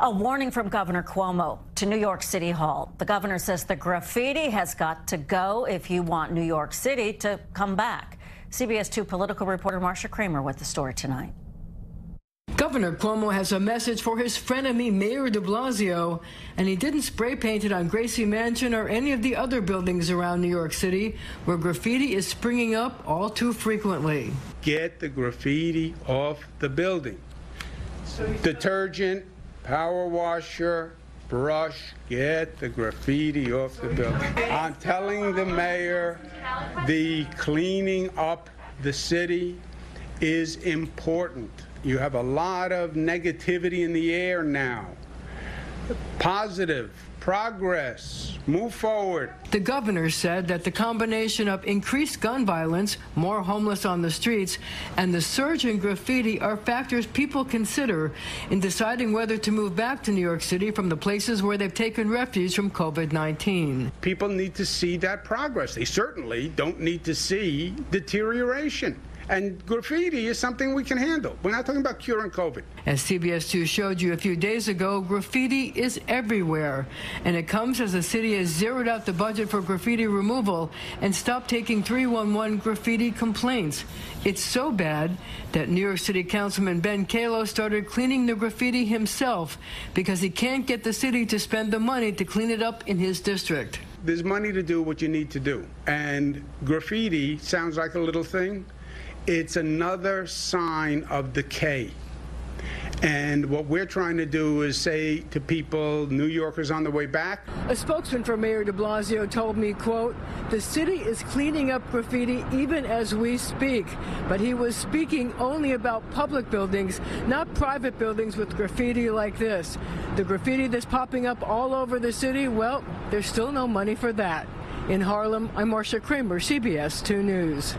A warning from Governor Cuomo to New York City Hall. The governor says the graffiti has got to go if you want New York City to come back. CBS 2 political reporter Marcia Kramer with the story tonight. Governor Cuomo has a message for his frenemy Mayor de Blasio, and he didn't spray paint it on Gracie Mansion or any of the other buildings around New York City where graffiti is springing up all too frequently. Get the graffiti off the building. Detergent, power washer, brush, get the graffiti off the building. I'm telling the mayor the cleaning up the city is important. You have a lot of negativity in the air now. Positive, progress, move forward. The governor said that the combination of increased gun violence, more homeless on the streets, and the surge in graffiti are factors people consider in deciding whether to move back to New York City from the places where they've taken refuge from COVID 19. People need to see that progress. They certainly don't need to see deterioration. And graffiti is something we can handle. We're not talking about curing COVID. As CBS 2 showed you a few days ago, graffiti is everywhere. And it comes as the city has zeroed out the budget for graffiti removal and stopped taking 311 graffiti complaints. It's so bad that New York City Councilman Ben Kallos started cleaning the graffiti himself because he can't get the city to spend the money to clean it up in his district. There's money to do what you need to do. And graffiti sounds like a little thing it's another sign of decay. And what we're trying to do is say to people, New Yorkers on the way back. A spokesman for Mayor de Blasio told me, quote, the city is cleaning up graffiti even as we speak. But he was speaking only about public buildings, not private buildings with graffiti like this. The graffiti that's popping up all over the city, well, there's still no money for that. In Harlem, I'm Marcia Kramer, CBS 2 News.